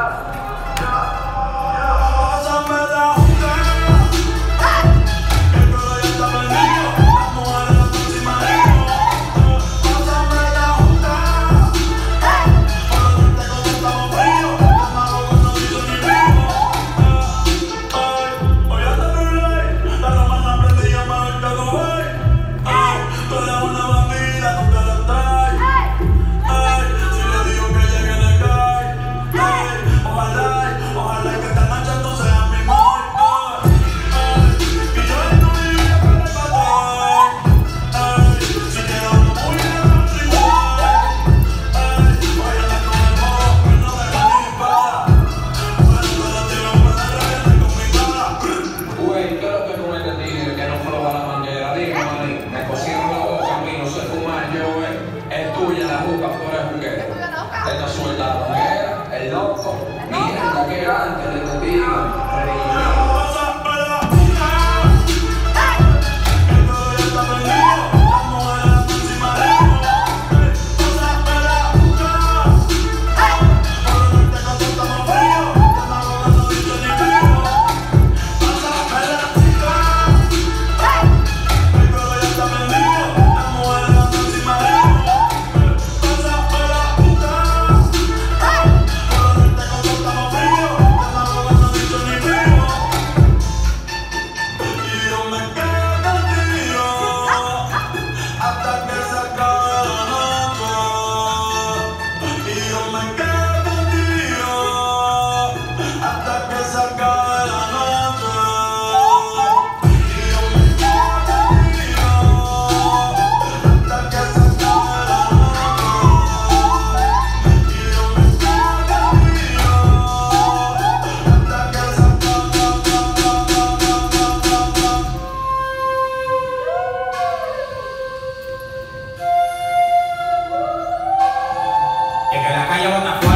자. até da sua Es que la calle Botafuego